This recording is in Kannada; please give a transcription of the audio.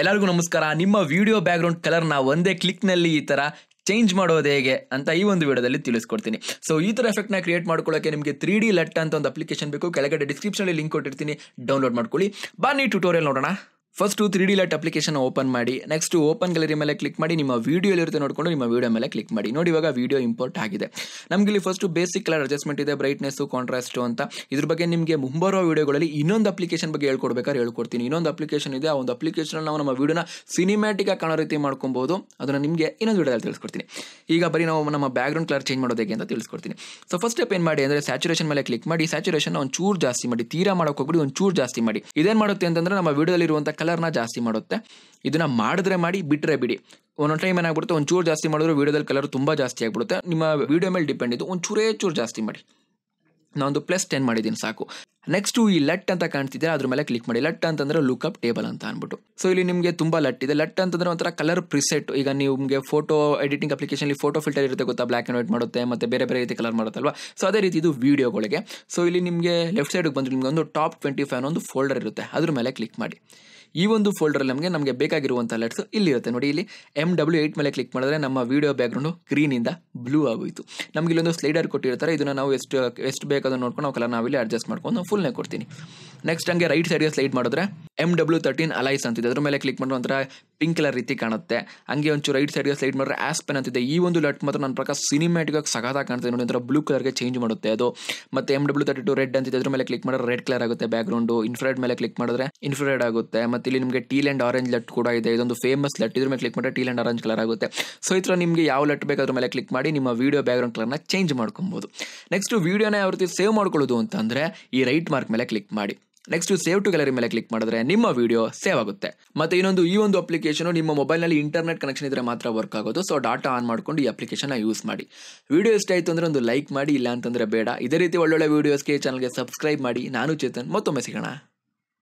ಎಲ್ಲರಿಗೂ ನಮಸ್ಕಾರ. ನಿಮ್ಮ ವಿಡಿಯೋ ಬ್ಯಾಕ್ಗ್ರೌಂಡ್ ಕಲರ್ನ ಒಂದೇ ಕ್ಲಿಕ್ನಲ್ಲಿ ಈ ಥರ ಚೇಂಜ್ ಮಾಡೋದು ಹೇಗೆ ಅಂತ ಈ ಒಂದು ವಿಡಿಯೋದಲ್ಲಿ ತಿಳಿಸ್ಕೊಡ್ತೀನಿ. ಸೊ ಈ ಥರ ಎಫೆಕ್ಟ್ನ ಕ್ರಿಯೇಟ್ ಮಾಡ್ಕೊಳ್ಳೋಕೆ ನಿಮಗೆ ತ್ರೀ ಡಿ ಲಟ್ ಅಂತ ಒಂದು ಅಪ್ಲಿಕೇಶನ್ ಬೇಕು. ಕೆಳಗಡೆ ಡಿಸ್ಕ್ರಿಪ್ಷನಲ್ಲಿ ಲಿಂಕ್ ಕೊಟ್ಟಿರ್ತೀನಿ. ಡೌನ್ಲೋಡ್ ಮಾಡ್ಕೊಳ್ಳಿ. ಬನ್ನಿ ಟ್ಯೂಟೋರಿಯಲ್ ನೋಡೋಣ. First three D light application open ಮಾಡಿ ನೆಕ್ಸ್ಟ್ ಓಪನ್ ಗ್ಯಾಲರಿ ಮೇಲೆ ಕ್ಲಿಕ್ ಮಾಡಿ, ನಿಮ್ಮ ವಿಡಿಯೋ ಇರುತ್ತೆ ನೋಡ್ಕೊಂಡು ನಿಮ್ಮ ವಿಡಿಯೋ ಮೇಲೆ ಕ್ಲಿಕ್ ಮಾಡಿ. ನೋಡಿ ಇವಾಗ ವಿಡಿಯೋ ಇಂಪೋರ್ಟ್ ಆಗಿದೆ. ನಮಗೆ ಇಲ್ಲಿ ಫಸ್ಟ್ ಬೇಸಿಕ್ ಕಲರ್ ಅಡ್ಜಸ್ಟ್ಮೆಂಟ್ ಇದೆ ಬ್ರೈಟ್ನೆಸ್ಸು ಕಾಂಟ್ರಾಸ್ಟ್ ಅಂತ. ಇದ್ರ ಬಗ್ಗೆ ನಿಮಗೆ ಮುಂಬರುವ ವಿಡಿಯೋಗಳಲ್ಲಿ ಇನ್ನೊಂದು ಅಪ್ಲಿಕೇಶನ್ ಬಗ್ಗೆ ಹೇಳ್ಕೊಡ್ಬೇಕಾದ್ರೆ ಹೇಳ್ಕೊಡ್ತೀನಿ. ಇನ್ನೊಂದು ಅಪ್ಲಿಕೇಶನ್ ಇದೆ, ಆ ಒಂದು ಅಪ್ಲಿಕೇಶನ್ ನಾವು ನಮ್ಮ ವಿಡಿಯೋನ ಸಿನಿಮ್ಯಾಟಿಕ್ ಆಗಿ ಕಾಣೋ ರೀತಿ ಮಾಡ್ಕೊಬೋದು. ಅದನ್ನು ನಿಮಗೆ ಇನ್ನೊಂದು ವಿಡಿಯೋದಲ್ಲಿ ತಿಳಿಸ್ಕೊಡ್ತೀನಿ. ಈಗ ಬರೀ ನಾವು ನಮ್ಮ ಬ್ಯಾಕ್ಗ್ರೌಂಡ್ ಕಲರ್ ಚೇಂಜ್ ಮಾಡೋದು ಹೇಗೆ ಅಂತ ತಿಳಿಸ್ಕೊಡ್ತೀನಿ. ಸೊ ಫಸ್ಟ್ ಸ್ಟೆಪ್ ಏನು ಮಾಡಿ ಅಂದರೆ ಸ್ಯಾಚುರೇಷನ್ ಮೇಲೆ ಕ್ಲಿಕ್ ಮಾಡಿ ಸ್ಯಾಚುರೇಷನ್ ಒಂದು ಚೂರು ಜಾಸ್ತಿ ಮಾಡಿ, ತೀರಾ ಮಾಡೋಕೆ ಹೋಗ್ಬಿಡಿ ಒಂದು ಚೂರು ಜಾಸ್ತಿ ಮಾಡಿ. ಇದೇನು ಮಾಡುತ್ತೆ ಅಂತಂದ್ರೆ ನಮ್ಮ ವಿಡಿಯೋದಲ್ಲಿ ಇರುವಂಥ ಕಲರ್ನ ಜಾಸ್ತಿ ಮಾಡುತ್ತೆ. ಇದನ್ನ ಮಾಡಿದ್ರೆ ಮಾಡಿ ಬಿಟ್ಟರೆ ಬಿಡಿ. ಒಂದೊಂದು ಟೈಮ್ ಏನಾಗ್ಬಿಡುತ್ತೆ ಒಂದು ಚೂರು ಜಾಸ್ತಿ ಮಾಡಿದ್ರೆ ವೀಡಿಯೋದಲ್ಲಿ ಕಲರ್ ತುಂಬ ಜಾಸ್ತಿ ಆಗ್ಬಿಡುತ್ತೆ. ನಿಮ್ಮ ವೀಡಿಯೋ ಮೇಲೆ ಡಿಪೆಂಡ್ ಇದು ಒಂದು ಚೂರೇ ಚೂರು ಜಾಸ್ತಿ ಮಾಡಿ. ನಾನೊಂದು ಪ್ಲಸ್ ಟೆನ್ ಮಾಡಿದ್ದೀನಿ, ಸಾಕು. ನೆಕ್ಸ್ಟು ಈ ಲಟ್ ಅಂತ ಕಾಣ್ತಿದೆ, ಅದ್ರ ಮೇಲೆ ಕ್ಲಿಕ್ ಮಾಡಿ. ಲಟ್ ಅಂತಂದ್ರೆ ಲುಕ್ಅಪ್ ಟೇಬಲ್ ಅಂತ ಅಂದ್ಬಿಟ್ಟು ಸೊ ಇಲ್ಲಿ ನಿಮಗೆ ತುಂಬ ಲಟ್ ಇದೆ. ಲಟ್ ಅಂತಂದ್ರೆ ಒಂಥರ ಕಲರ್ ಪ್ರಿಸೆಟ್ ಈಗ ನಿಮಗೆ photo editing application photo filter ಇರುತ್ತೆ ಗೊತ್ತಾ? ಬ್ಲ್ಯಾಕ್ ಆ್ಯಂಡ್ ವೈಟ್ ಮಾಡುತ್ತೆ, ಮತ್ತೆ ಬೇರೆ ಬೇರೆ ರೀತಿ ಕಲರ್ ಮಾಡುತ್ತಲ್ವ? ಸೊ ಅದೇ ರೀತಿ ಇದು ವೀಡಿಯೋಗಳಿಗೆ ಸೊ ಇಲ್ಲಿ ನಿಮಗೆ ಲೆಫ್ಟ್ ಸೈಡ್ಗೆ ಬಂದರೆ ನಿಮಗೆ ಒಂದು ಟಾಪ್ ಟ್ವೆಂಟಿ ಫೈವ್ ಒಂದು ಫೋಲ್ಡರ್ ಇರುತ್ತೆ. ಅದ್ರ ಮೇಲೆ ಕ್ಲಿಕ್ ಮಾಡಿ. ಈ ಒಂದು ಫೋಲ್ಡರಲ್ಲಿ ನಮಗೆ ನಮಗೆ ಬೇಕಾಗಿರುವಂಥ ಇಲ್ಲಿ ಇಲ್ಲಿರುತ್ತೆ. ನೋಡಿ ಇಲ್ಲಿ ಎಂ ಡಬ್ಲ್ಯೂ ಏಯ್ಟ್ ಮೇಲೆ ಕ್ಲಿಕ್ ಮಾಡಿದ್ರೆ ನಮ್ಮ ವಿಡಿಯೋ ಬ್ಯಾಕ್ಗ್ರೌಂಡು ಗ್ರೀನಿಂದ ಬ್ಲೂ ಆಗೋಯಿತು. ನಮಗೆ ಇಲ್ಲೊಂದು ಸ್ಲೈಡರ್ ಕೊಟ್ಟಿರ್ತಾರೆ. ಇದನ್ನು ನಾವು ಎಷ್ಟು ಎಷ್ಟು ಬೇಕಾದ್ರೂ ನೋಡ್ಕೊಂಡು ನಾವು ಕಲರ್ ನಾವಿಲ್ಲಿ ಅಡ್ಜಸ್ಟ್ ಮಾಡ್ಕೊಂಡು ಫುಲ್ನೇ ಕೊಡ್ತೀನಿ. ನೆಕ್ಸ್ಟ್ ಹಂಗೆ ರೈಟ್ ಸೈಡ್ಗೆ ಸ್ಲೈಡ್ ಮಾಡಿದ್ರೆ ಎಂ ಡಬ್ಲ್ಯೂ ತರ್ಟೀನ್ ಅಲೈಸ್ ಅಂತಿದೆ. ಅದ್ರ ಮೇಲೆ ಕ್ಲಿಕ್ ಮಾಡಿದ್ರೆ ಒಂಥರ ಪಿಂಕ್ ಕಲರ್ ರೀತಿ ಕಾಣುತ್ತೆ. ಹಂಗೆ ಒಂಚೂರು ರೈಟ್ ಸೈಡ್ಗೆ ಸ್ಲೈಡ್ ಮಾಡಿದ್ರೆ ಆಸ್ಪೆನ್ ಅಂತಿದೆ. ಈ ಒಂದು ಲಟ್ ಮಾತ್ರ ನನ್ನ ಪ್ರಕಾರ ಸಿನಿಮ್ಯಾಟಿಕ್ ಆಗಿ ಕಾಣ್ತಿದೆ ನೋಡಿ. ಒಂಥರ ಬ್ಲೂ ಕಲರ್ಗೆ ಚೇಂಜ್ ಮಾಡುತ್ತೆ ಅದು. ಮತ್ತೆ M W thirty two red ಅಂತಿದೆ. ಅದ್ರ ಮೇಲೆ ಕ್ಲಿಕ್ ಮಾಡಿದ್ರೆ ರೆಡ್ ಕಲರ್ ಆಗುತ್ತೆ ಬ್ಯಾಕ್ಗ್ರೌಂಡು ಇನ್ಫ್ರೆಡ್ ಮೇಲೆ ಕ್ಲಿಕ್ ಮಾಡಿದ್ರೆ ಇನ್ಫ್ರೆಡ್ ಆಗುತ್ತೆ. ಮತ್ತೆ ಇಲ್ಲಿ ನಿಮಗೆ ಟೀಲ್ ಅಂಡ್ ಆರೆಂಜ್ ಲಟ್ ಕೂಡ ಇದೆ. ಇದೊಂದು ಫೇಮಸ್ ಲಟ್ ಇದ್ರ ಮೇಲೆ ಕ್ಲಿಕ್ ಮಾಡಿದ್ರೆ ಟೀಲ್ ಅಂಡ್ ಆರೆಂಜ್ ಕಲರ್ ಆಗುತ್ತೆ. ಸೊ ಈ ಥರ ನಿಮಗೆ ಯಾವ ಲಟ್ ಅದ್ರ ಮೇಲೆ ಕ್ಲಿಕ್ ಮಾಡಿ ನಿಮ್ಮ ವಿಡಿಯೋ ಬ್ಯಾಕ್ಗ್ರೌಂಡ್ ಕಲರ್ನ ಚೇಂಜ್ ಮಾಡ್ಕೊಬೋದು. ನೆಕ್ಸ್ಟ್ ವೀಡಿಯೋನ ಯಾವ ರೀತಿ ಸೇವ್ ಮಾಡ್ಕೊಳ್ಳೋದು ಅಂತಂದ್ರೆ ಈ ರೈಟ್ ಮಾರ್ಕ್ ಮೇಲೆ ಕ್ಲಿಕ್ ಮಾಡಿ. ನೆಕ್ಸ್ಟ್ ಸೇವ್ ಟು ಗ್ಯಾಲರಿ ಮೇಲೆ ಕ್ಲಿಕ್ ಮಾಡಿದ್ರೆ ನಿಮ್ಮ ವಿಡಿಯೋ ಸೇವ್ ಆಗುತ್ತೆ. ಮತ್ತೆ ಇನ್ನೊಂದು, ಈ ಒಂದು ಅಪ್ಲಿಕೇಶನ್ ನಿಮ್ಮ ಮೊಬೈಲ್ನಲ್ಲಿ ಇಂಟರ್ನೆಟ್ ಕನೆಕ್ಷನ್ ಇದ್ರೆ ಮಾತ್ರ ವರ್ಕ್ ಆಗೋದು. ಸೊ ಡಾಟಾ ಆನ್ ಮಾಡ್ಕೊಂಡು ಈ ಅಪ್ಲಿಕೇಶನ್ ಯೂಸ್ ಮಾಡಿ. ವಿಡಿಯೋ ಇಷ್ಟ ಆಯಿತು ಅಂದ್ರೆ ಒಂದು ಲೈಕ್ ಮಾಡಿ ಇಲ್ಲ ಅಂತಂದ್ರೆ ಬೇಡ. ಇದೇ ರೀತಿ ಒಳ್ಳೊಳ್ಳೆ ವಿಡಿಯೋಸ್ಗೆ ಚಾನಲ್ಗೆ ಸಬ್ಸ್ಕ್ರೈಬ್ ಮಾಡಿ. ನಾನು ಚೇತನ್, ಮತ್ತೊಮ್ಮೆ ಸಿಗೋಣ.